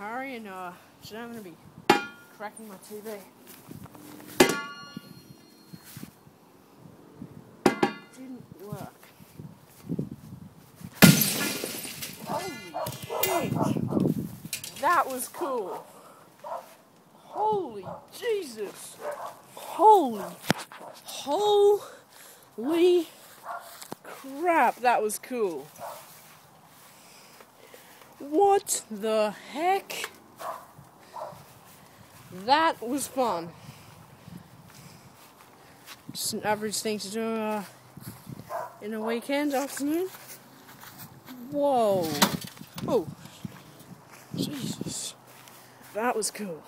and uh, today I'm gonna be cracking my TV. Didn't work. Holy shit! That was cool. Holy Jesus! Holy, holy crap! That was cool. What the heck? That was fun. Just an average thing to do uh, in a weekend afternoon. Whoa. Oh. Jesus. That was cool.